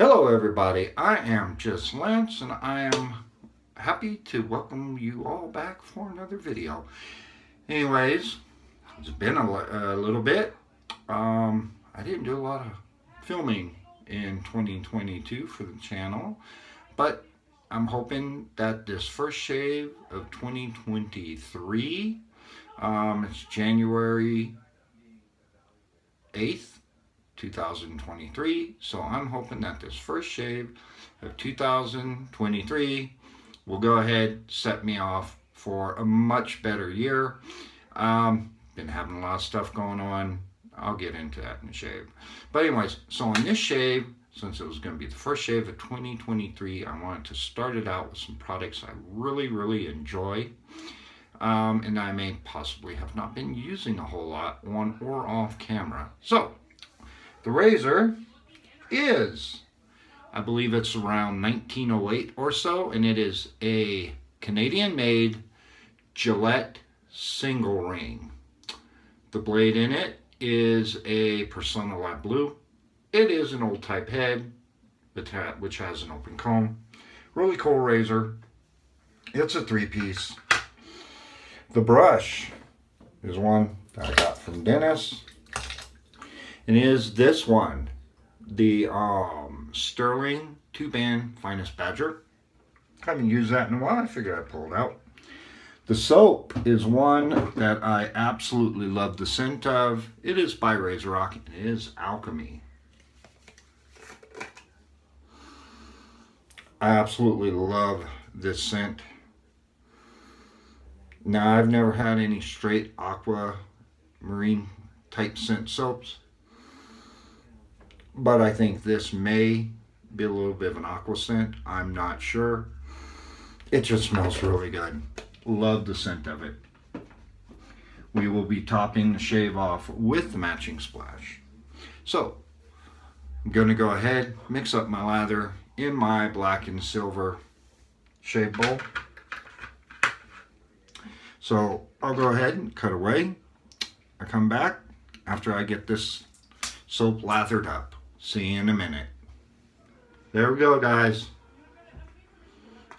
Hello everybody, I am just Lance and I am happy to welcome you all back for another video. Anyways, it's been a, a little bit. Um, I didn't do a lot of filming in 2022 for the channel, but I'm hoping that this first shave of 2023, um, it's January 8th, 2023. So I'm hoping that this first shave of 2023 will go ahead, set me off for a much better year. Um, been having a lot of stuff going on. I'll get into that in the shave. But anyways, so on this shave, since it was going to be the first shave of 2023, I wanted to start it out with some products I really, really enjoy. Um, and I may possibly have not been using a whole lot on or off camera. So, the razor is, I believe it's around 1908 or so, and it is a Canadian-made Gillette single ring. The blade in it is a Persona Lab Blue. It is an old type head, which has an open comb. Really cool razor. It's a three-piece. The brush is one I got from Dennis and is this one, the um, Sterling two-band Finest Badger. I haven't used that in a while. I figured I'd pull it out. The soap is one that I absolutely love the scent of. It is by RazoRock and it is Alchemy. I absolutely love this scent. Now, I've never had any straight aqua marine type scent soaps but I think this may be a little bit of an aqua scent. I'm not sure. It just smells really good. Love the scent of it. We will be topping the shave off with the matching splash. So, I'm going to go ahead, mix up my lather in my black and silver shave bowl. So, I'll go ahead and cut away. I come back after I get this soap lathered up. See you in a minute. There we go, guys.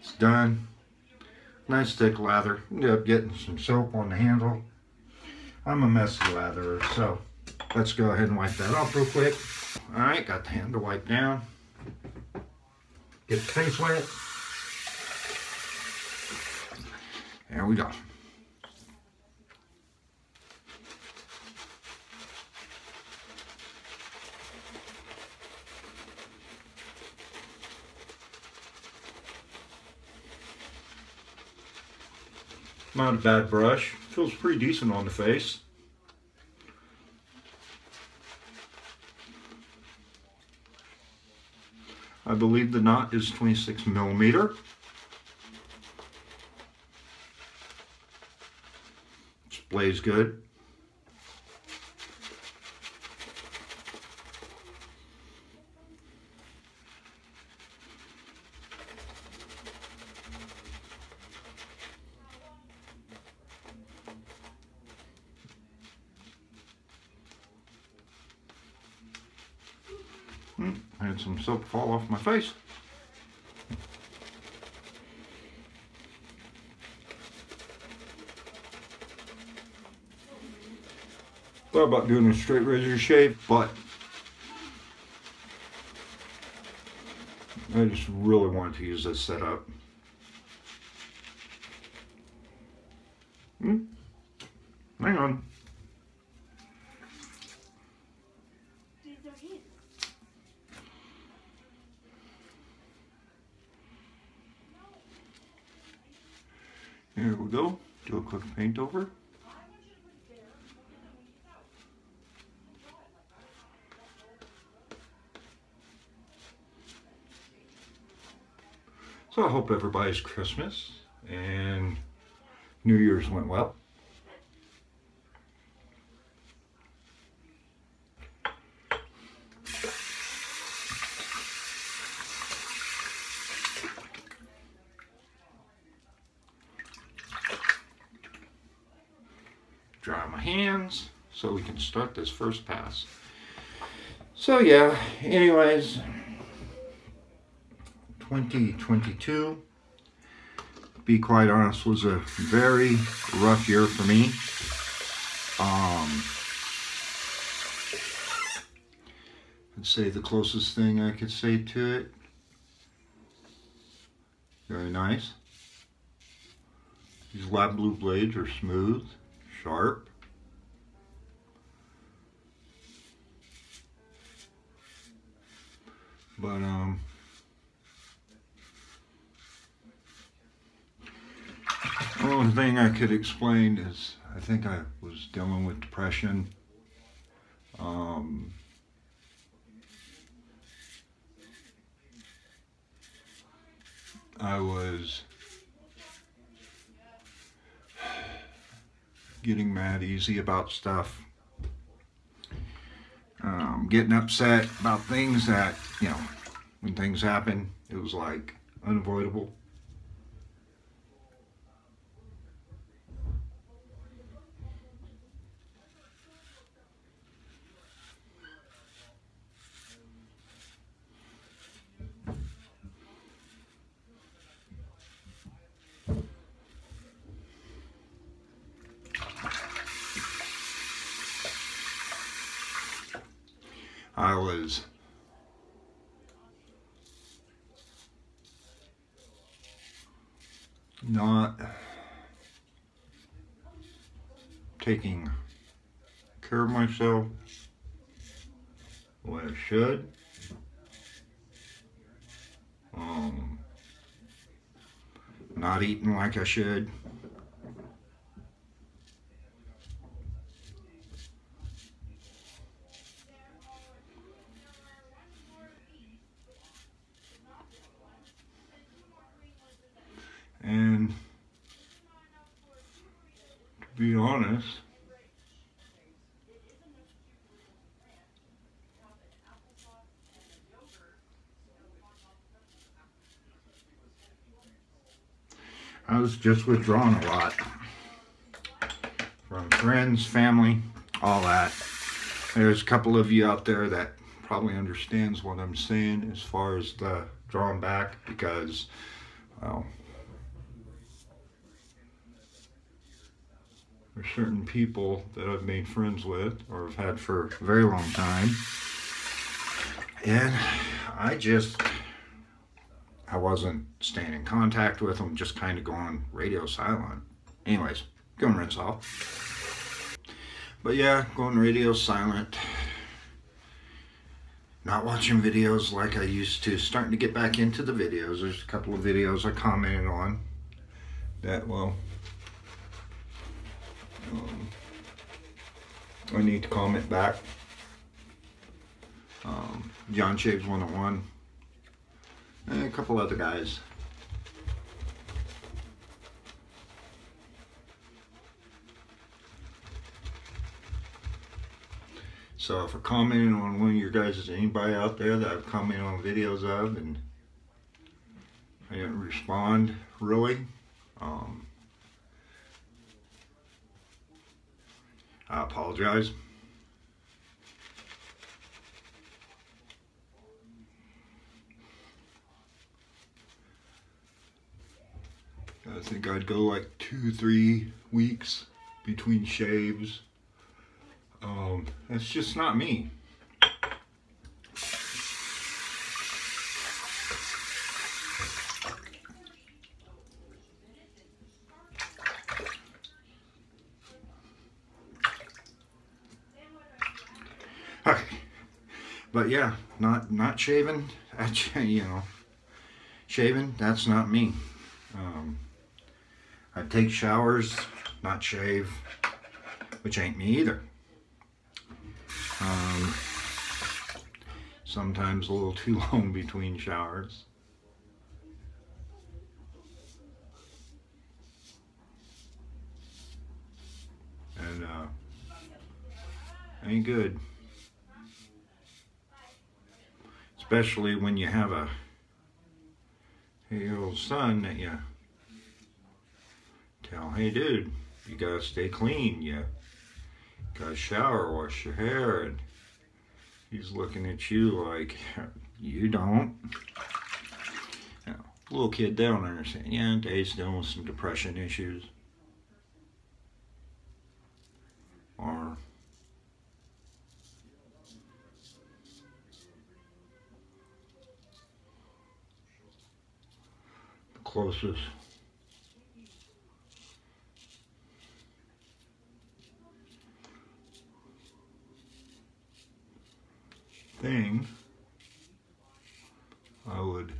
It's done. Nice thick lather. End up getting some soap on the handle. I'm a messy latherer, so let's go ahead and wipe that off real quick. All right, got the handle wiped down. Get the face wet. There we go. Not a bad brush. Feels pretty decent on the face. I believe the knot is 26 millimeter. Displays good. I had some soap fall off my face. Thought about doing a straight razor shave, but I just really wanted to use this setup. Hmm? Hang on. Here we go. Do a quick paint over. So I hope everybody's Christmas and New Year's went well. dry my hands so start this first pass. So yeah, anyways, 2022, be quite honest, was a very rough year for me. Um, I'd say the closest thing I could say to it. Very nice. These lab blue blades are smooth, sharp. But um only thing I could explain is I think I was dealing with depression. Um, I was getting mad easy about stuff. Um, getting upset about things that, you know, when things happen, it was like unavoidable. I was not taking care of myself way I should. Um, not eating like I should. And to be honest, I was just withdrawn a lot from friends, family, all that. There's a couple of you out there that probably understands what I'm saying as far as the drawing back because, well, There's certain people that I've made friends with or have had for a very long time. And I just, I wasn't staying in contact with them, just kind of going radio silent. Anyways, going rinse off. But yeah, going radio silent. Not watching videos like I used to. Starting to get back into the videos. There's a couple of videos I commented on that, well, um, I need to comment back. Um, John Shaves 101 and a couple other guys. So if I commented on one of your guys, is anybody out there that I've commented on videos of and I didn't respond really, um, I apologize. I think I'd go like two, three weeks between shaves. Um, that's just not me. But yeah, not not shaving. You know, shaving. That's not me. Um, I take showers, not shave, which ain't me either. Um, sometimes a little too long between showers. And uh, ain't good. Especially when you have a eight-year-old son that you tell, hey dude, you gotta stay clean, you gotta shower, wash your hair, and he's looking at you like, you don't. little kid, they don't understand. Yeah, Dave's dealing with some depression issues. Or closest thing I would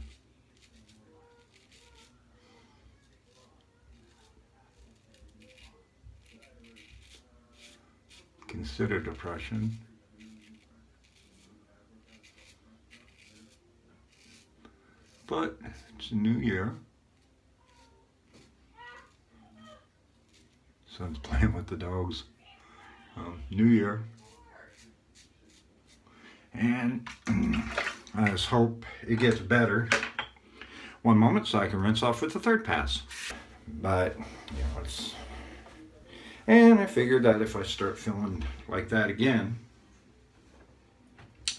consider depression. But it's a new year. Son's playing with the dogs. Um, new year. And I just hope it gets better one moment so I can rinse off with the third pass. But, you know, it's and I figured that if I start feeling like that again,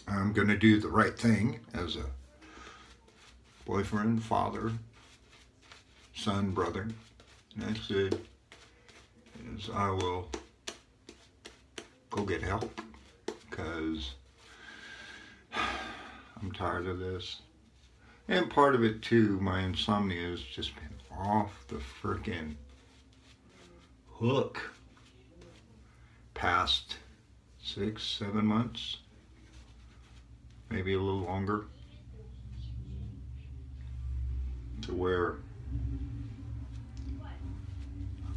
I'm going to do the right thing as a boyfriend, father, son, brother. And I said, is I will go get help because I'm tired of this. And part of it too, my insomnia has just been off the freaking hook past six, seven months, maybe a little longer, to where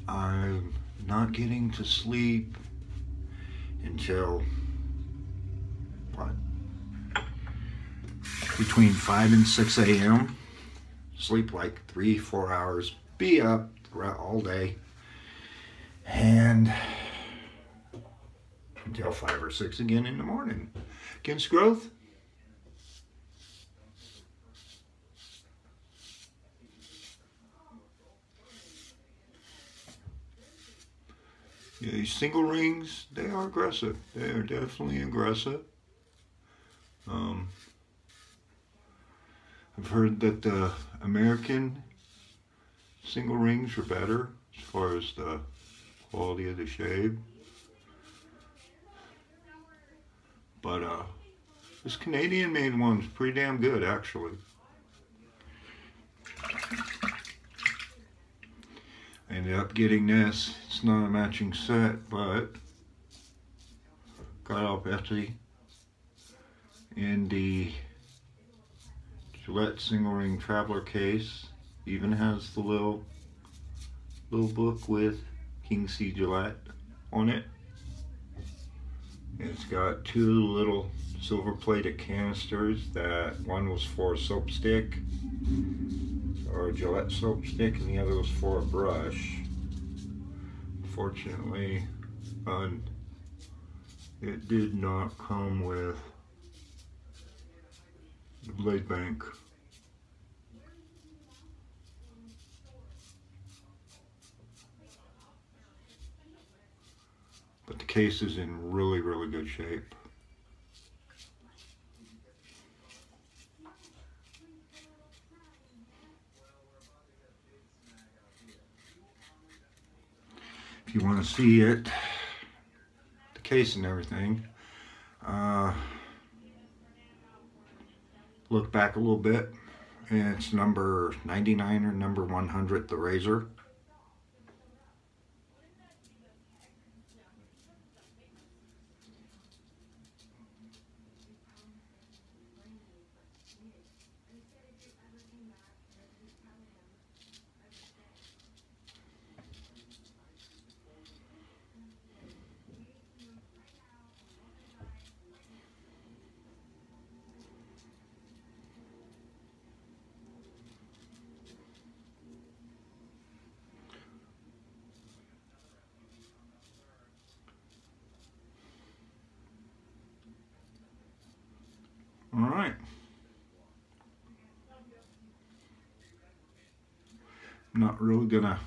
I'm not getting to sleep until what? Between 5 and 6 a.m. Sleep like three, four hours, be up all day. And until five or six again in the morning. Against growth. Yeah, these single rings, they are aggressive. They are definitely aggressive. Um, I've heard that the American single rings are better as far as the quality of the shave. But uh, this Canadian made one's pretty damn good actually. Ended up getting this. It's not a matching set, but got off Etsy in the Gillette single ring traveler case. Even has the little little book with King C Gillette on it. It's got two little silver plated canisters that one was for a soap stick or a Gillette soap stick and the other was for a brush. Fortunately, it did not come with the blade bank. But the case is in really, really good shape. You want to see it, the case and everything, uh, look back a little bit. And it's number 99 or number 100, the razor. All I'm not really gonna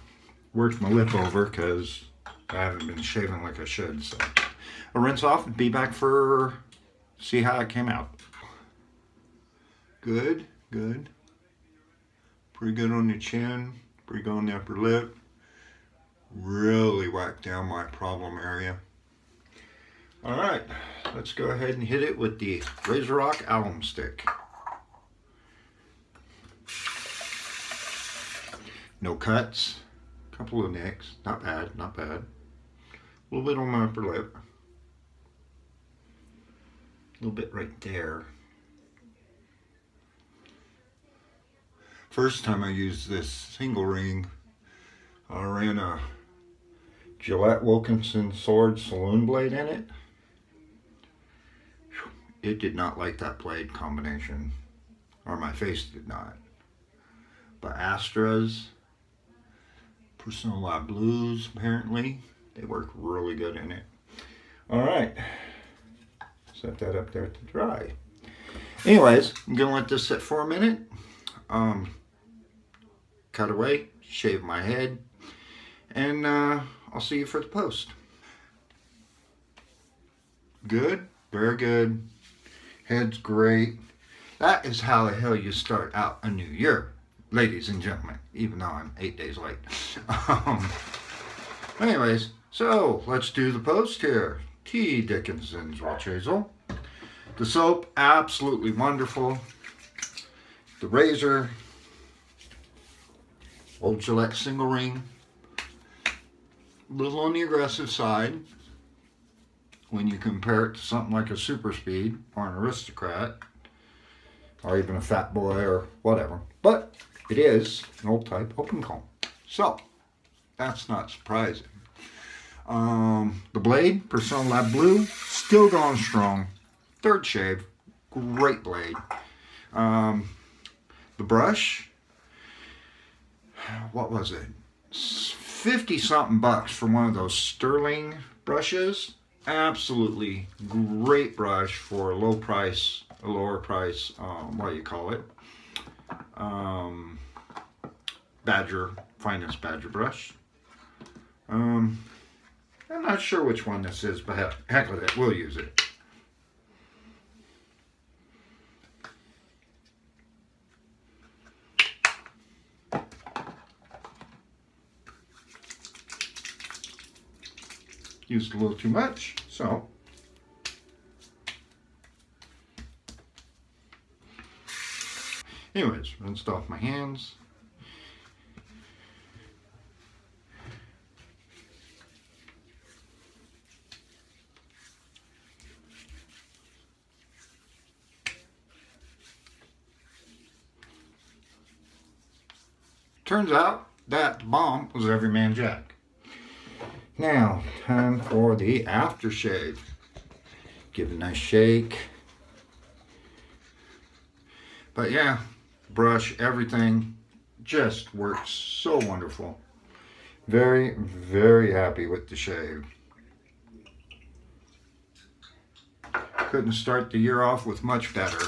work my lip over because I haven't been shaving like I should. So I'll rinse off and be back for see how it came out. Good, good. Pretty good on the chin, pretty good on the upper lip. Really whack down my problem area. All right, let's go ahead and hit it with the RazoRock Alum Stick. No cuts, couple of nicks, not bad, not bad. A little bit on my upper lip. A little bit right there. First time I used this single ring, I ran a Gillette Wilkinson Sword Saloon Blade in it. It did not like that blade combination, or my face did not. But Astras, Persona Lab Blues, apparently, they work really good in it. All right, set that up there to dry. Anyways, I'm gonna let this sit for a minute. Um, cut away, shave my head, and uh, I'll see you for the post. Good, very good. Head's great. That is how the hell you start out a new year, ladies and gentlemen, even though I'm eight days late. um, anyways, so let's do the post here. T. Dickinson's Witch Hazel. The soap, absolutely wonderful. The razor, Old Gillette single ring. A little on the aggressive side when you compare it to something like a Super Speed or an Aristocrat or even a Fat Boy or whatever. But it is an old type open comb. So that's not surprising. Um, the blade, Persona Lab Blue, still going strong. Third shave, great blade. Um, the brush, what was it? 50 something bucks for one of those Sterling brushes. Absolutely great brush for a low price, a lower price, um, what you call it? Um, Badger, finest Badger brush. Um, I'm not sure which one this is, but heck with it, we'll use it. Used a little too much, so anyways, rinsed off my hands. Turns out that bomb was Every Man Jack. Now, time for the aftershave. Give it a nice shake. But yeah, brush, everything just works so wonderful. Very, very happy with the shave. Couldn't start the year off with much better.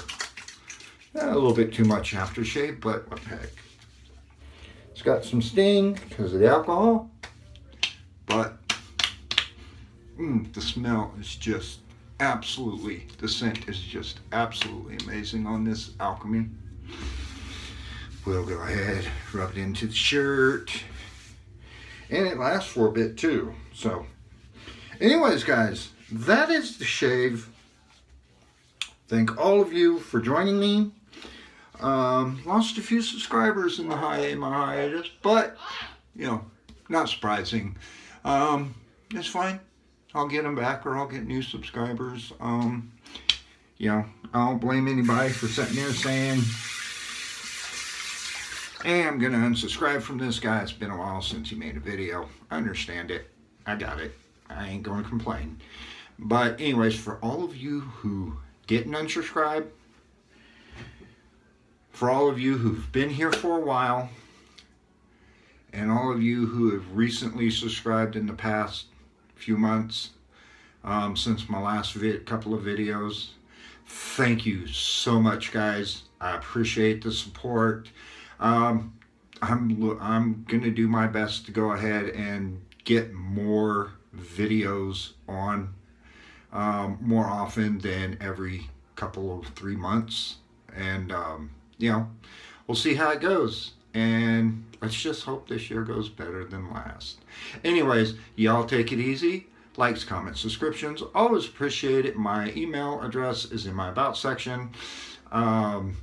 A little bit too much aftershave, but what the heck. It's got some sting because of the alcohol, but mm, the smell is just absolutely, the scent is just absolutely amazing on this Alchemy. We'll go ahead, rub it into the shirt. And it lasts for a bit too. So, anyways, guys, that is the shave. Thank all of you for joining me. Um, lost a few subscribers in the high my hiatus, but, you know, not surprising. Um, it's fine. I'll get them back or I'll get new subscribers. Um, you know, I don't blame anybody for sitting there saying, hey, I'm going to unsubscribe from this guy. It's been a while since he made a video. I understand it. I got it. I ain't going to complain. But anyways, for all of you who didn't unsubscribe, for all of you who've been here for a while, and all of you who have recently subscribed in the past few months um, since my last couple of videos. Thank you so much, guys. I appreciate the support. Um, I'm, I'm going to do my best to go ahead and get more videos on um, more often than every couple of three months. And, um, you know, we'll see how it goes. And let's just hope this year goes better than last. Anyways, y'all take it easy. Likes, comments, subscriptions. Always appreciate it. My email address is in my About section. Um,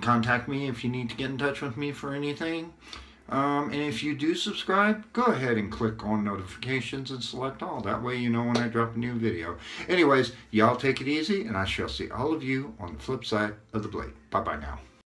contact me if you need to get in touch with me for anything. Um, and if you do subscribe, go ahead and click on notifications and select all. That way you know when I drop a new video. Anyways, y'all take it easy, and I shall see all of you on the flip side of the blade. Bye-bye now.